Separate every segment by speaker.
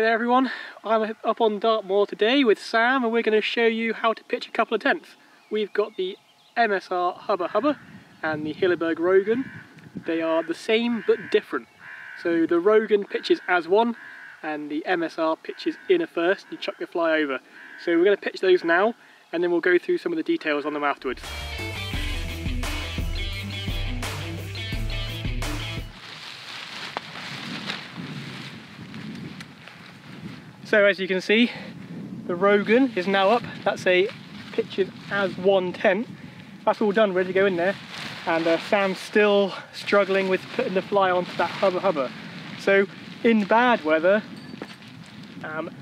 Speaker 1: Hi there everyone, I'm up on Dartmoor today with Sam and we're going to show you how to pitch a couple of tents. We've got the MSR Hubba Hubba and the Hilleberg Rogen. They are the same but different. So the Rogen pitches as one and the MSR pitches inner first, you chuck the fly over. So we're going to pitch those now and then we'll go through some of the details on them afterwards. So as you can see, the Rogen is now up. That's a pitches as one tent. That's all done, ready to go in there. And uh, Sam's still struggling with putting the fly onto that hubba hubba. So in bad weather, um,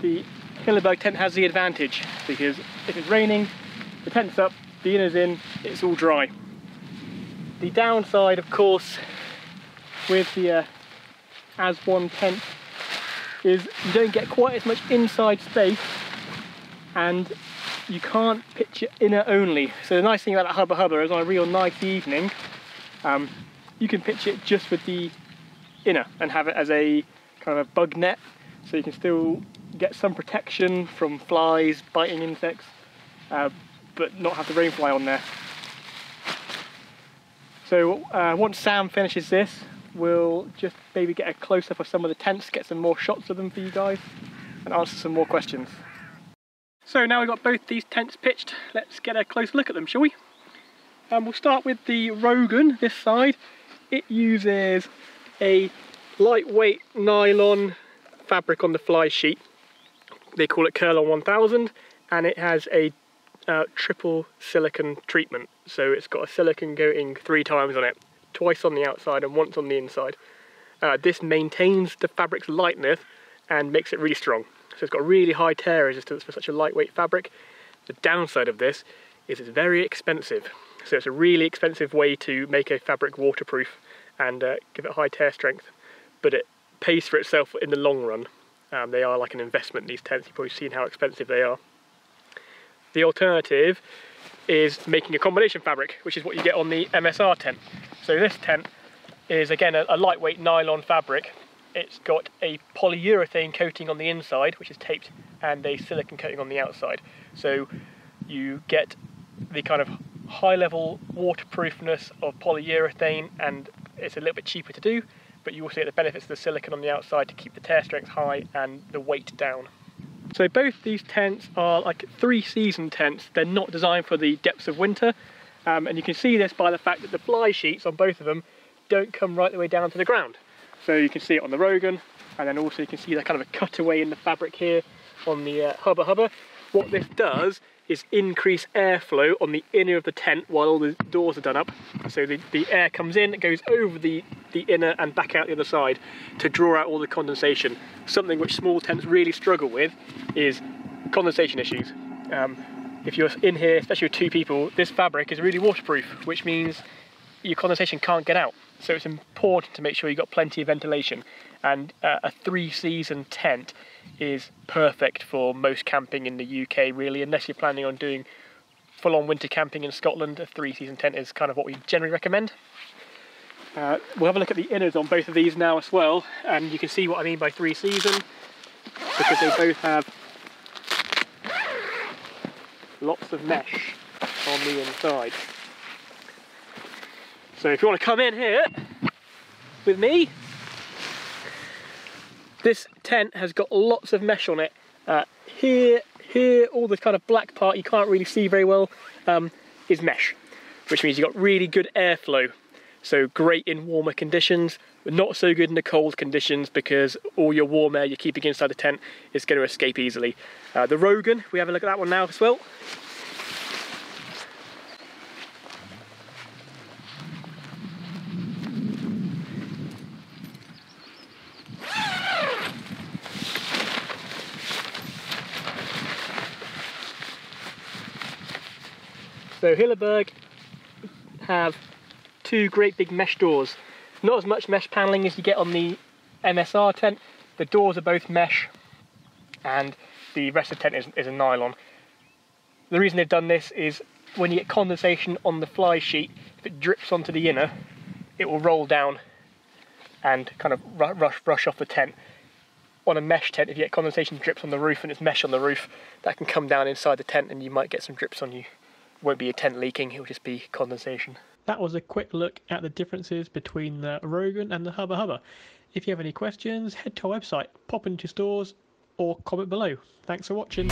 Speaker 1: the Hilleberg tent has the advantage because if it's raining, the tent's up, the inner's in, it's all dry. The downside, of course, with the uh, as one tent is you don't get quite as much inside space and you can't pitch it inner only. So the nice thing about that Hubba Hubba is on a real nice evening, um, you can pitch it just with the inner and have it as a kind of a bug net so you can still get some protection from flies, biting insects, uh, but not have the rainfly on there. So uh, once Sam finishes this, we'll just maybe get a close-up of some of the tents, get some more shots of them for you guys, and answer some more questions. So now we've got both these tents pitched, let's get a close look at them, shall we? Um, we'll start with the Rogen, this side. It uses a lightweight nylon fabric on the fly sheet. They call it Kerlon 1000, and it has a uh, triple silicon treatment. So it's got a silicon coating three times on it twice on the outside and once on the inside. Uh, this maintains the fabric's lightness and makes it really strong. So it's got really high tear resistance for such a lightweight fabric. The downside of this is it's very expensive. So it's a really expensive way to make a fabric waterproof and uh, give it high tear strength. But it pays for itself in the long run. Um, they are like an investment, these tents. You've probably seen how expensive they are. The alternative is making a combination fabric, which is what you get on the MSR tent. So this tent is again a, a lightweight nylon fabric. It's got a polyurethane coating on the inside, which is taped, and a silicon coating on the outside. So you get the kind of high level waterproofness of polyurethane, and it's a little bit cheaper to do, but you also get the benefits of the silicon on the outside to keep the tear strength high and the weight down. So both these tents are like three season tents. They're not designed for the depths of winter. Um, and you can see this by the fact that the fly sheets on both of them don't come right the way down to the ground. So you can see it on the Rogen, and then also you can see that kind of a cutaway in the fabric here on the uh, Hubba Hubba. What this does is increase airflow on the inner of the tent while all the doors are done up. So the, the air comes in, it goes over the, the inner and back out the other side to draw out all the condensation. Something which small tents really struggle with is condensation issues. Um, if you're in here, especially with two people, this fabric is really waterproof, which means your condensation can't get out. So it's important to make sure you've got plenty of ventilation. And uh, a three season tent is perfect for most camping in the UK, really, unless you're planning on doing full on winter camping in Scotland. A three season tent is kind of what we generally recommend. Uh, we'll have a look at the inners on both of these now as well, and you can see what I mean by three season because they both have lots of mesh on the inside. So if you want to come in here with me, this tent has got lots of mesh on it. Uh, here, here, all the kind of black part you can't really see very well um, is mesh, which means you've got really good airflow. So great in warmer conditions, but not so good in the cold conditions because all your warm air you're keeping inside the tent is going to escape easily. Uh, the Rogen, we have a look at that one now as well. So Hilleberg have two great big mesh doors. Not as much mesh paneling as you get on the MSR tent. The doors are both mesh and the rest of the tent is, is a nylon. The reason they've done this is when you get condensation on the fly sheet, if it drips onto the inner, it will roll down and kind of rush, rush off the tent. on a mesh tent, if you get condensation drips on the roof and it's mesh on the roof, that can come down inside the tent and you might get some drips on you. It won't be a tent leaking, it'll just be condensation. That was a quick look at the differences between the Rogen and the Hubba Hubba. If you have any questions, head to our website, pop into stores, or comment below. Thanks for watching.